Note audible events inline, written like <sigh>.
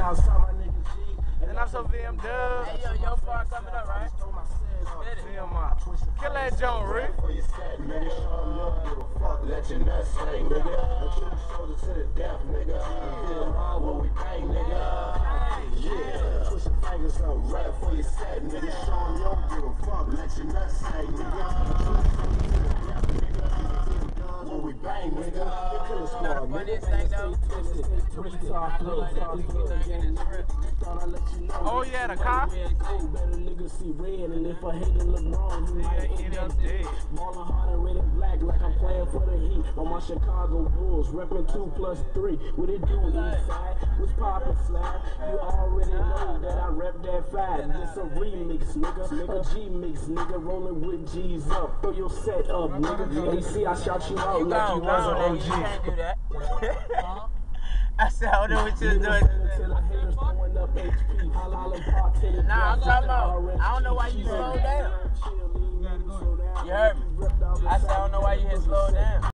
Shout out my nigga G. And then I'm so VM Dub. Hey, yo, yo, far coming up, right? Uh, Spit Kill that John Rick. For your set, nigga. Show 'em you don't give a fuck. Let your nuts hang, nigga. And truth shoulder to the death, nigga. Feel we bang, nigga. Yeah. Push your fingers up. Rap for your set, nigga. Show 'em you don't give a fuck. Let your nuts hang, nigga. And truth shoulder to the death, nigga. Feel we bang, nigga. You could've You know the nigga. funniest thing though? I look like that people getting in the script. Oh yeah, the car. Better niggas see red, and if a hater look wrong, he might Yeah, end up dead. dead. Ballin' hard and red and black like I'm playing for the Heat. On my Chicago Bulls, reppin' two plus three. What it do, Eastside? What's poppin', slide? You already know that I rep that five. This a remix, nigga. A G mix, nigga. Rollin' with G's up. Throw your set up, nigga. And see, I shout you out You like gone, you was gone, an nigga. You can't do that. <laughs> I said, I don't know what you're doing. Until the haters throwing. I'll all impart to the Nah, I'm death. talking about- I don't know why you slowed down. You heard me. I said, I don't know why you hit slow down.